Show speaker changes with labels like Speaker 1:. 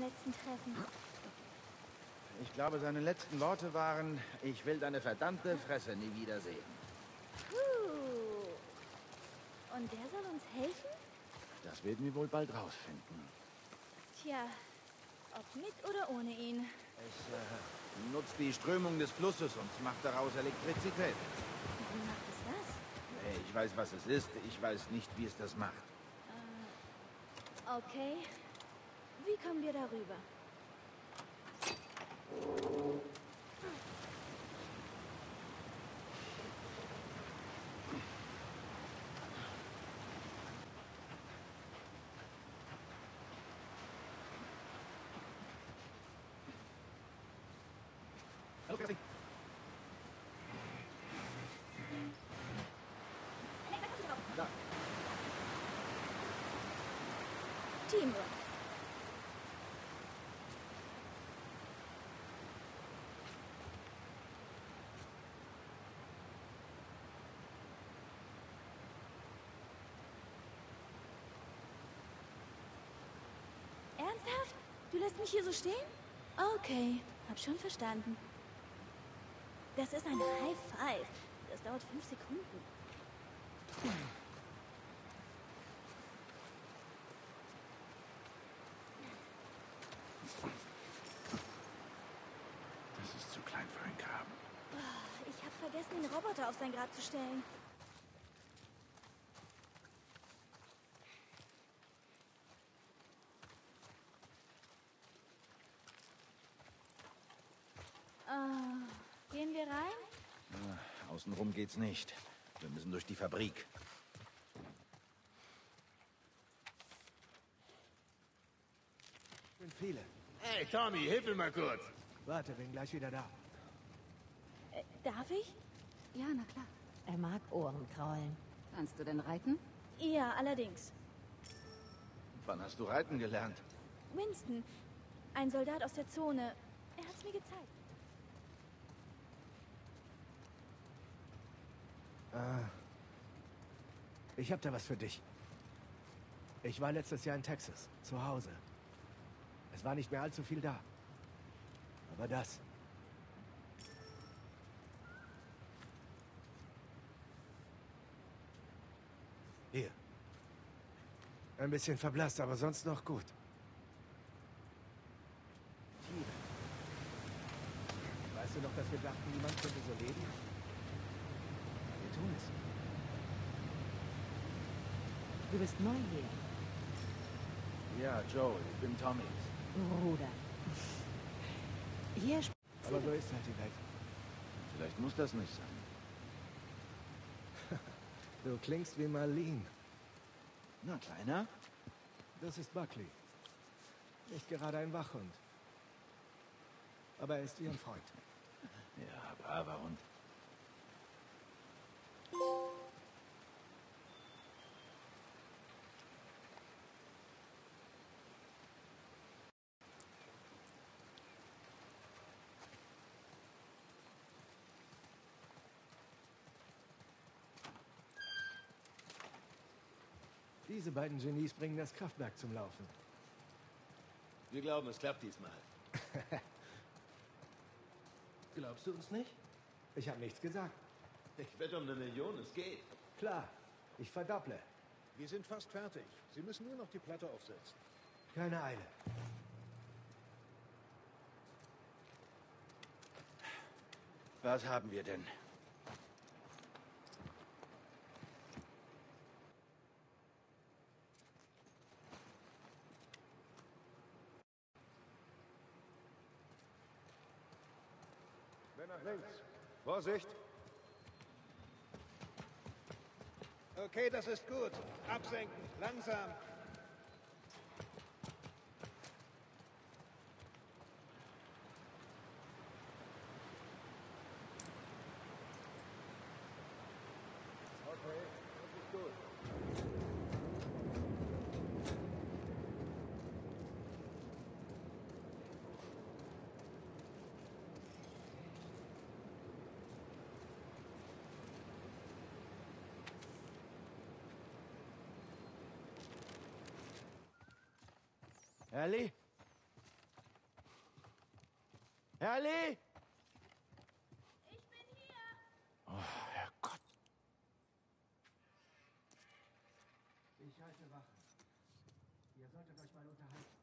Speaker 1: letzten Treffen?
Speaker 2: Ich glaube, seine letzten Worte waren, ich will deine verdammte Fresse nie wiedersehen.
Speaker 1: Puh. Und der soll uns helfen?
Speaker 2: Das werden wir wohl bald rausfinden.
Speaker 1: Tja, ob mit oder ohne ihn.
Speaker 2: Es äh, nutzt die Strömung des Flusses und macht daraus Elektrizität.
Speaker 1: Wie macht es das?
Speaker 2: Nee, Ich weiß, was es ist. Ich weiß nicht, wie es das macht.
Speaker 1: Okay. Wie kommen wir darüber? Teamwork. Ernsthaft? Du lässt mich hier so stehen? Okay, hab schon verstanden. Das ist ein High Five. Das dauert fünf Sekunden.
Speaker 2: Das ist zu klein für ein Grab.
Speaker 1: Ich habe vergessen, den Roboter auf sein Grab zu stellen. Ah, gehen wir rein?
Speaker 2: Außenrum geht's nicht. Wir müssen durch die Fabrik.
Speaker 3: Sind viele.
Speaker 4: Hey, Tommy, hilf mir mal kurz.
Speaker 3: Warte, bin gleich wieder da.
Speaker 1: Äh, darf ich?
Speaker 5: Ja, na klar. Er mag Ohrenkraulen. Kannst du denn reiten?
Speaker 1: Ja, allerdings.
Speaker 2: Wann hast du reiten gelernt?
Speaker 1: Winston, ein Soldat aus der Zone. Er hat's mir gezeigt.
Speaker 3: Ich hab da was für dich. Ich war letztes Jahr in Texas, zu Hause. Es war nicht mehr allzu viel da. Aber das. Hier. Ein bisschen verblasst, aber sonst noch gut. Tiere. Weißt du noch, dass wir dachten, niemand könnte so leben? Wir tun es.
Speaker 5: Du bist neu hier,
Speaker 2: Ja, Joel, ich bin Tommy.
Speaker 5: Bruder. Hier
Speaker 3: Aber so ist halt die Welt.
Speaker 2: Vielleicht muss das nicht sein.
Speaker 3: Du klingst wie Marlene.
Speaker 2: Na, Kleiner?
Speaker 3: Das ist Buckley. Nicht gerade ein Wachhund. Aber er ist wie ein Freund.
Speaker 2: Ja, braver Hund.
Speaker 3: Diese beiden Genies bringen das Kraftwerk zum Laufen.
Speaker 4: Wir glauben, es klappt diesmal. Glaubst du uns nicht?
Speaker 3: Ich habe nichts gesagt.
Speaker 4: Ich wette um eine Million, es geht.
Speaker 3: Klar, ich verdopple.
Speaker 6: Wir sind fast fertig. Sie müssen nur noch die Platte aufsetzen.
Speaker 3: Keine Eile.
Speaker 2: Was haben wir denn?
Speaker 6: Nach links? Vorsicht! Okay, das ist gut. Absenken, langsam.
Speaker 3: Ellie?
Speaker 2: Ellie?
Speaker 1: Ich bin hier!
Speaker 2: Oh, Herrgott!
Speaker 3: Ich halte Wache. Ihr solltet euch mal unterhalten.